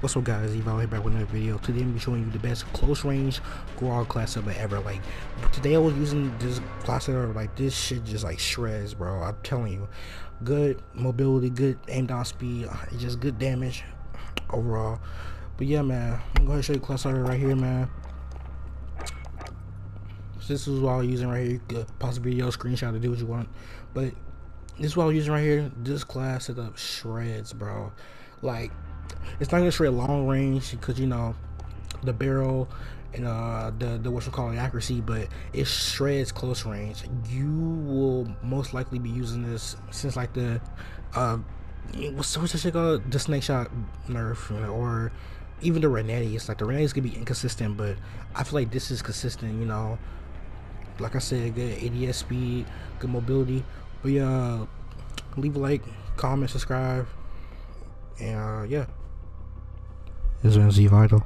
What's up guys, Eval here back with another video. Today I'm showing you the best close range Grau class up ever. Like today I was using this class up like this shit just like shreds bro. I'm telling you. Good mobility, good aim down speed, uh, just good damage overall. But yeah man, I'm gonna show you class up right here man. This is what I'm using right here. You could pause the video, screenshot to do what you want. But this is what I'm using right here. This class setup shreds, bro. Like it's not gonna shred long range because you know the barrel and uh the the what you call accuracy but it shreds close range. You will most likely be using this since like the uh what's shit called? The snake shot nerf you know, or even the Renetti. It's like the Renetti's gonna be inconsistent but I feel like this is consistent you know. Like I said good ADS speed good mobility. But yeah leave a like comment subscribe and uh yeah is it Z Vital?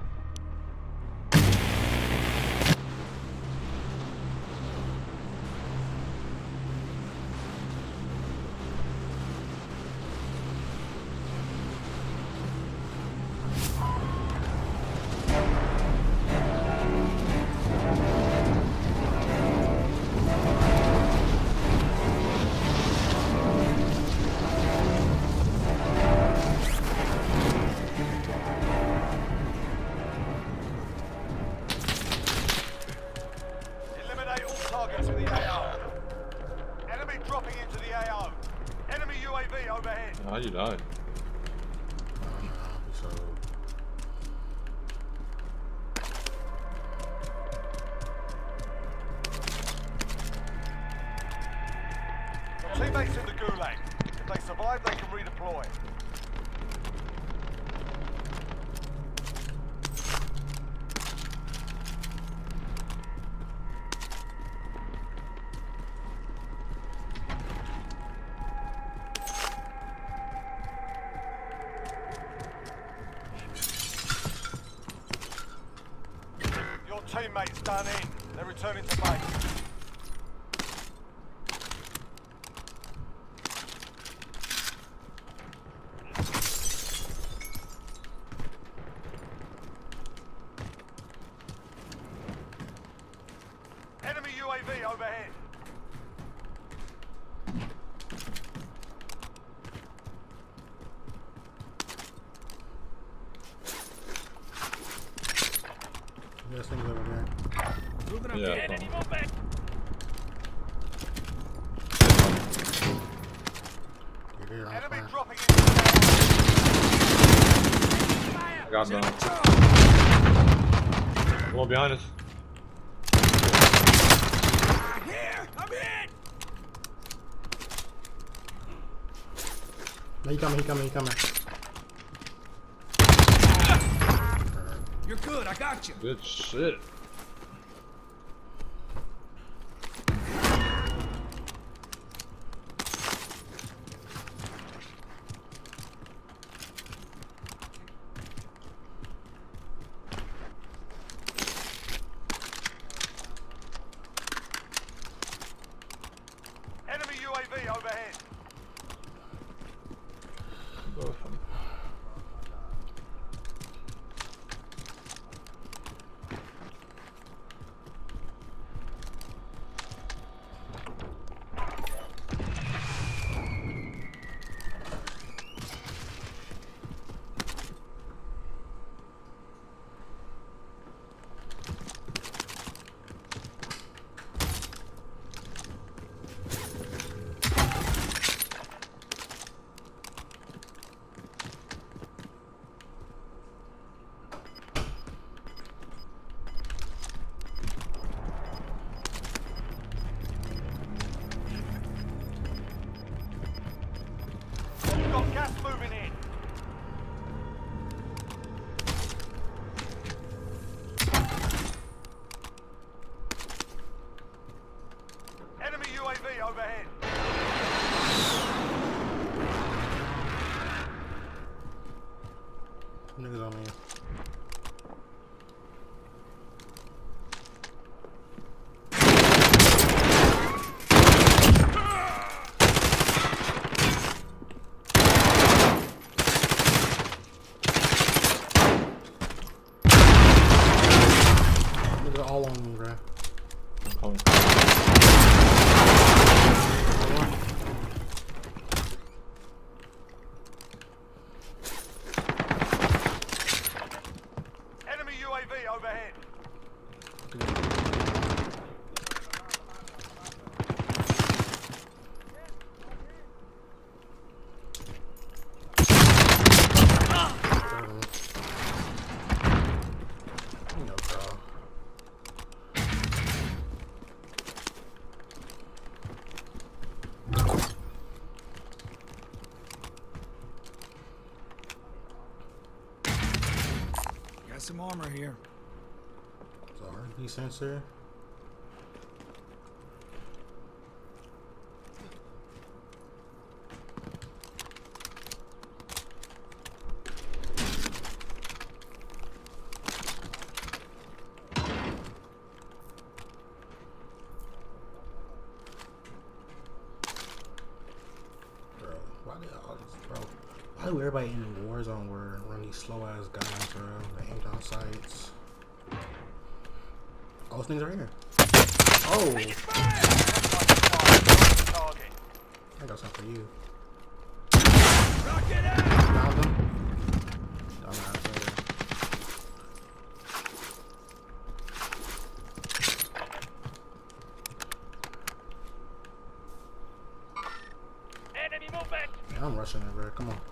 Done in. They're returning to base. Enemy UAV overhead. This thing's over there. Yeah. well, You're there, I'm Enemy fine. dropping into the I got them. One behind us. No, he coming, he coming, he coming. You're good, I got you. Good shit. Here. So RP sensor. Bro, why did all this, bro? Why do everybody in the war zone were run these slow ass guns, bro? They aim down sights. Oh, those things are here. Oh, I got something for you. Rocket! Found them. Dumbass nigga. Enemy movement! Yeah, I'm rushing it, bro. Come on.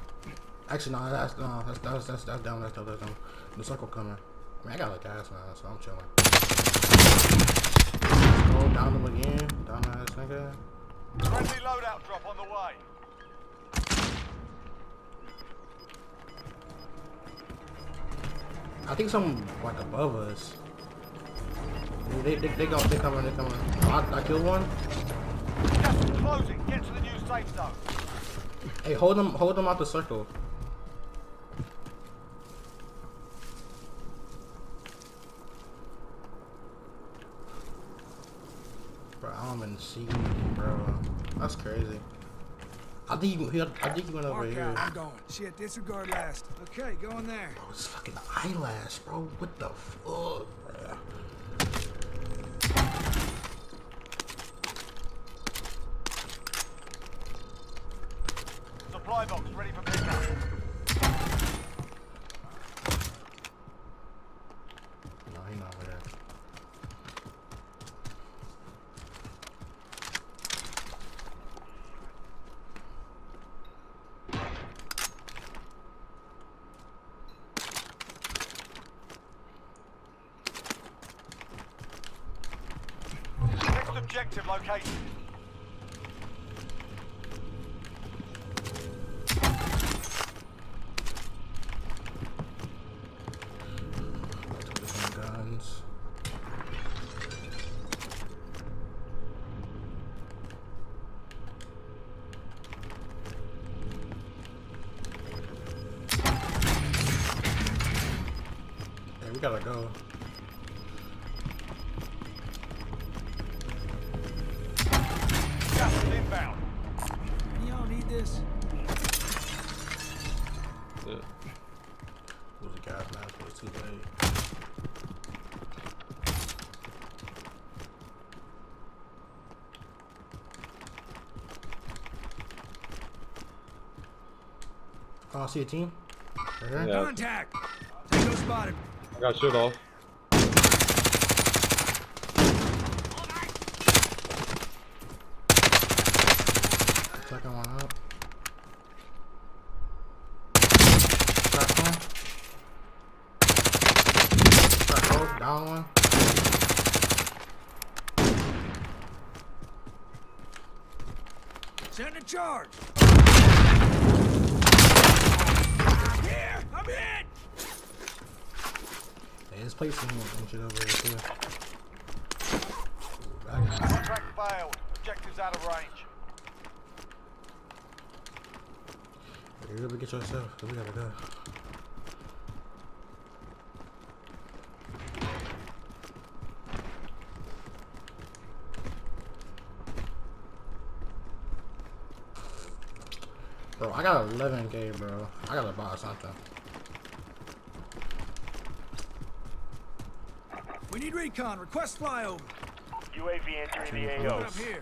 Actually, no, that's no, that's that's that's, that's down. That's down. That's down. The circle coming. I mean, I got like gas now, so I'm chilling. Go down them again. Down that nigga. Friendly loadout drop on the way. I think some like above us. They they they go they coming they coming. Oh, I, I killed one. Is closing. Get to the new safe zone. Hey, hold them hold them out the circle. Bro, I don't even see bro. That's crazy. I think you, he, I think you went over Mark here. I'm going. Shit, disregard last. Okay, going there. Bro, it's fucking eyelash, bro. What the fuck, bro? Supply box ready for pickup. No, he not over there. Next objective located. We gotta go. See a team. Right here. Yeah. Contact! Tango spotted. I got shit off. Second one up. Crack one. Crack both. Down one. Send a charge. I'm! Hey, this place some some shit over here too. Contract failed. Objectives out of range. You really get yourself, cause we gotta go. Bro, I got 11k, bro. I gotta buy something. We need recon. Request flyover. UAV entering the Moving AO. Up here.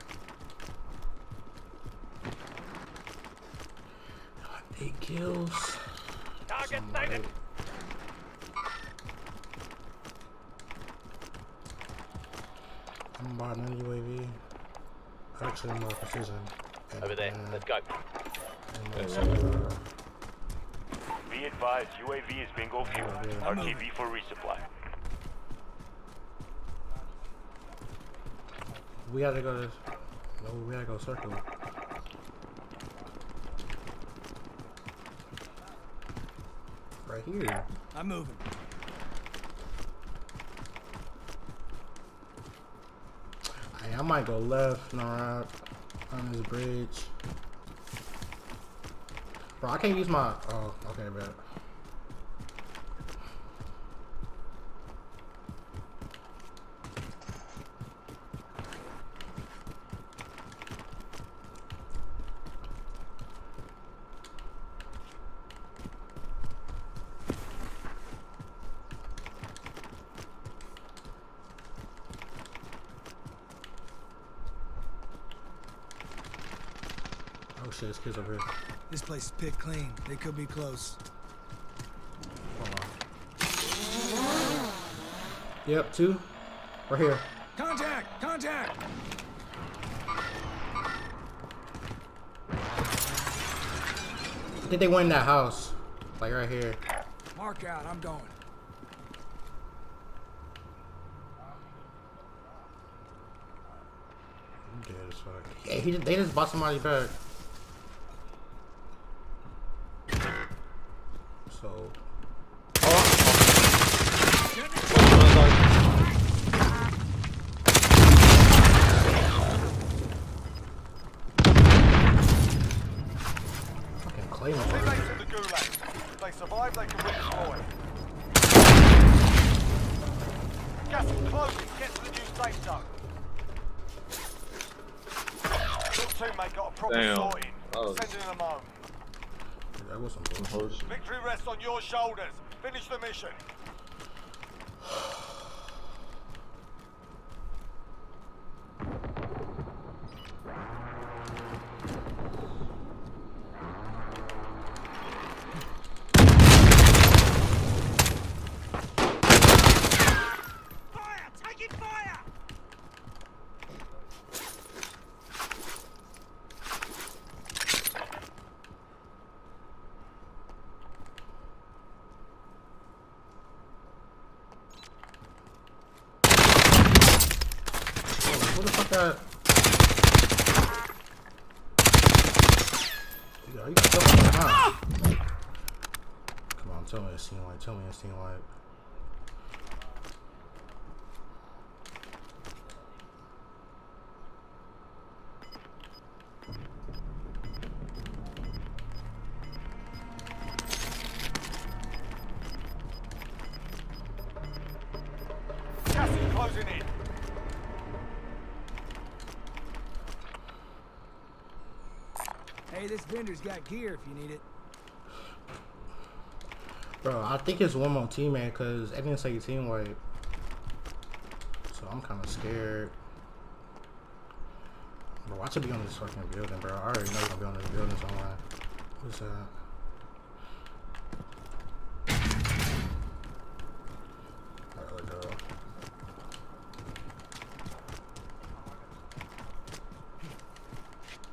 Eight kills. Target sighted. I'm buying an UAV. Actually, more precision. and- Over there. and- Let's go. and more Yeah, sniper. Be advised, UAV is bingo fuel. RTB for resupply. We gotta go to. No, we gotta go circle. Right here. I'm moving. Hey, I might go left, no right, on this bridge. Bro, I can't use my. Oh, okay, bet. This kid's over here. This place is picked clean. They could be close. Hold on. Yep, two. Right here. Contact! Contact! I think they went in that house. Like right here. Mark out. I'm going. I'm dead as fuck. Yeah, he they just bought somebody back. So. Fucking claymore. Teammates in the gulag. If they survive, they can redeploy. Gas is closing. Get to the new safe zone. Your teammate got a problem Damn. sorted. That was- Sending them home. That was some bullshit. Hoes. Victory rests on your shoulders. Finish the mission. Fire! Taking fire! Who the fuck that? Yo, you. Come on, tell me it's team white. Tell me it's team white. Vendor's got gear if you need it. Bro, I think it's one more teammate because I didn't say team white. So I'm kind of scared. Bro, I should be on this fucking building, bro. I already know you're gonna be on this building somewhere. What's that? There we go.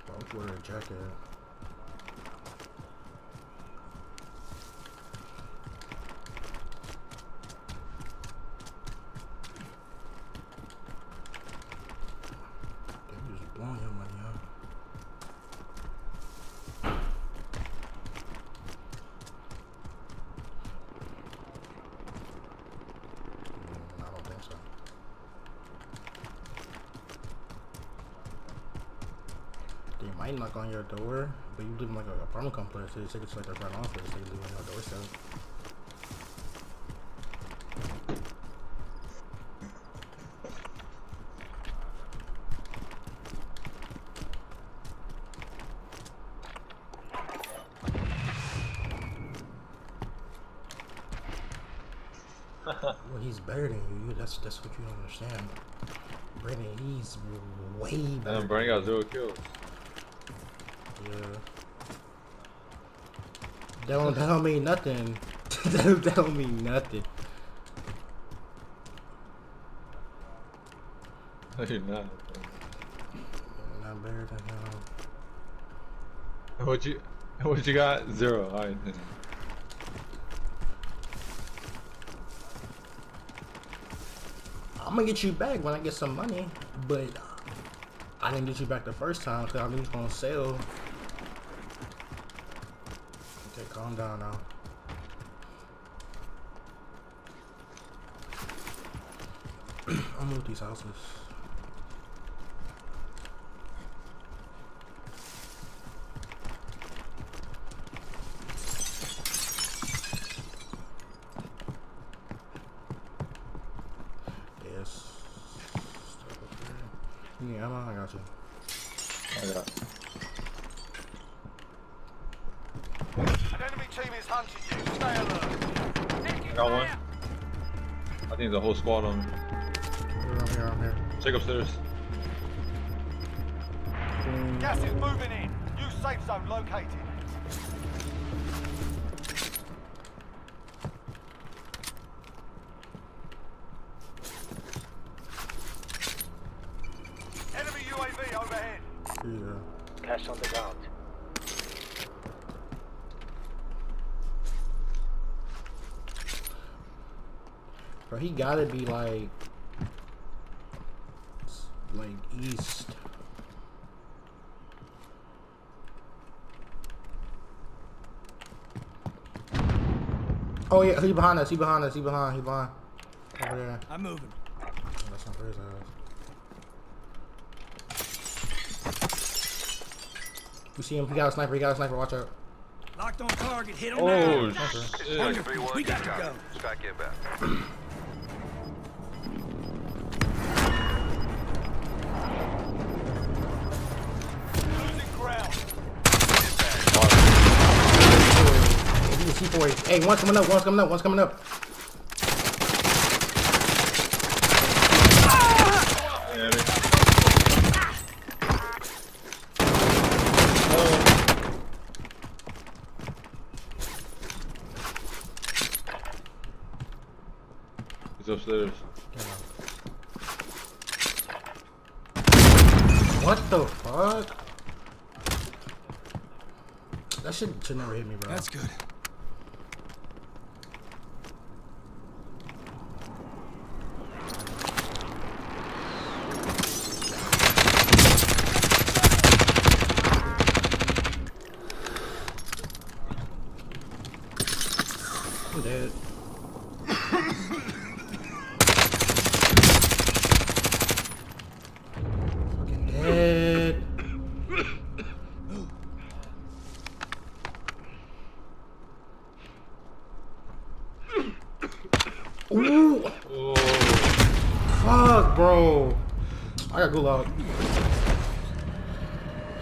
Bro, let's wear a jacket. Damn, you just blowing your money out. Mm, I don't think so. They might knock on your door, but you live in like a apartment complex, so they take it to like their front office, they leave on your doorstep. Well, he's better than you. you. That's that's what you don't understand. Brandon, he's way better. Damn, Brandon got zero kills. That don't, that don't mean nothing. that, don't, that don't mean nothing. No, you're not. Not better than him. What you, what you got? Zero. All right. I'm gonna get you back when I get some money, but I didn't get you back the first time because I was gonna sell. Okay, calm down now. I'll move these houses. Yes. Yeah, I'm, got you. I got. An enemy team is hunting you. Stay alert. I got one. I think the whole squad on. Here, I'm here, I'm here. Check upstairs. Gas is moving in. New safe zone located. Enemy UAV overhead. Here you go. Cash on the ground. Bro, he gotta be like, like east. Oh yeah, he behind us. He behind us. He behind. He behind. Over there. I'm moving. Oh, that's not for his ass. We see him. He got a sniper. He got a sniper. Watch out. Locked on target. Hit him Oh now. shit! Wonderful. We got to go. Strike inbound. Losing Hey, he was C4. Hey, one's coming up. One's coming up. One's coming up. He's upstairs. What the fuck? That shit should never hit me, bro. That's good. I'm dead. Fucking dead. Ooh, Oh, fuck, bro. I got gulag.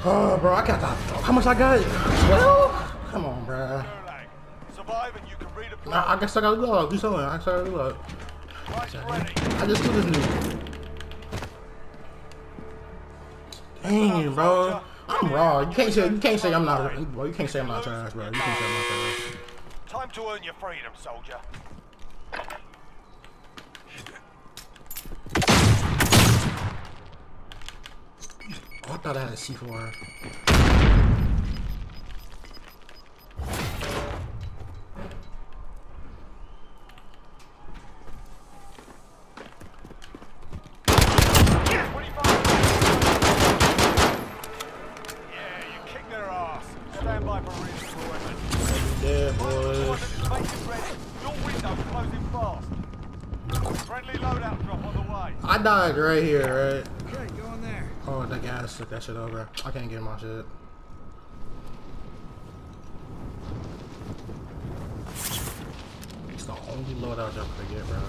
Oh, bro, I got that. How much I got? 12? Come on, bro. Gulag. Survive and you can redeploy. Nah, I guess I got gulag. Do something. I guess I got gulag. Fight's ready. I just killed this nigga. Dang, bro. I'm raw. You can't say you can't say I'm not. Bro, you can't say I'm not trash, bro. You can't say I'm not trash. Time to earn your freedom, soldier. Oh, I thought I had a C4. The way. I died right here, right? Okay, go in there. Oh, the gas took that shit over. I can't get my shit. It's the only loadout y'all could get, bro.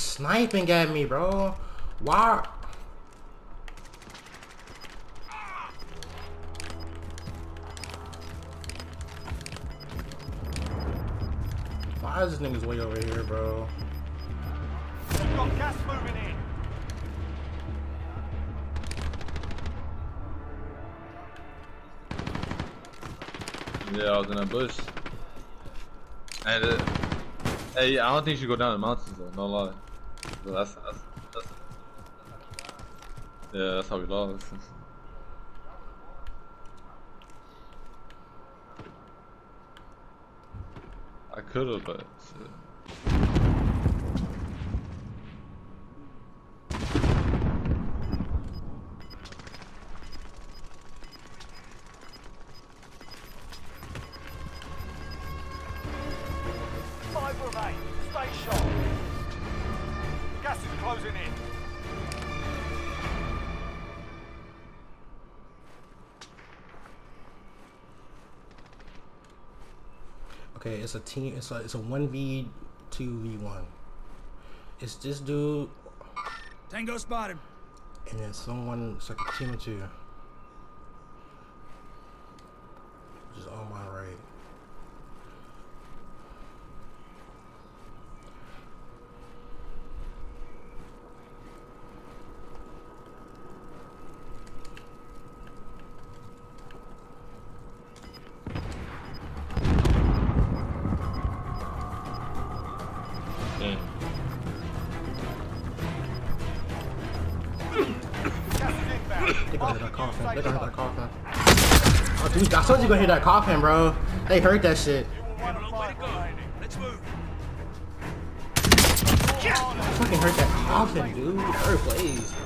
sniping at me, bro? Why? Why is this niggas way over here, bro? Yeah, I was in a bush. And uh, hey, I don't think you should go down the mountains though, no lie. That's, that's, that's yeah, that's how we lost. I could have, but. Okay, it's a team. It's a it's a one v two v one. It's this dude Tango spotted. and then someone. It's like a team of two. Hear that Marking coughing. new They safe gonna hear that coughing. Oh, dude, I told you gonna hear that coughing, bro. They heard that shit. Fucking hurt that coughing, dude. Place, bro.